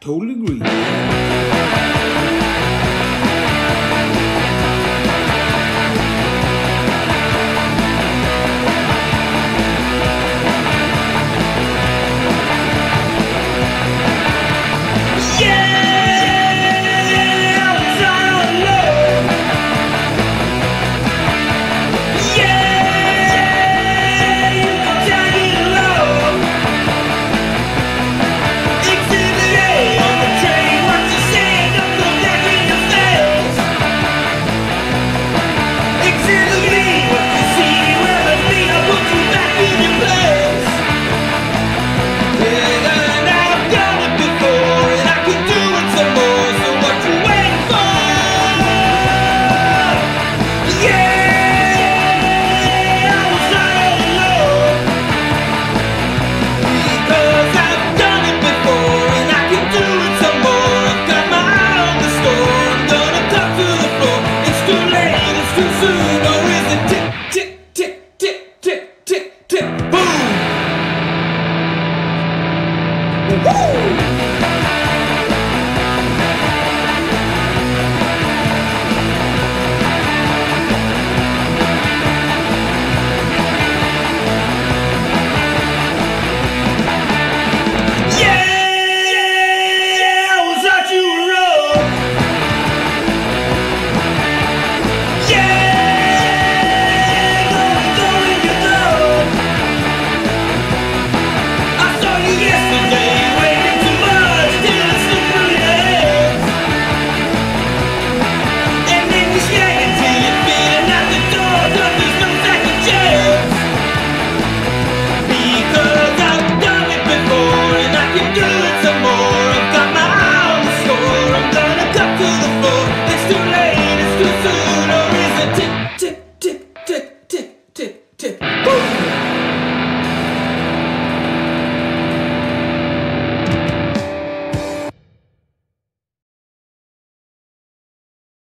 Totally agree. you do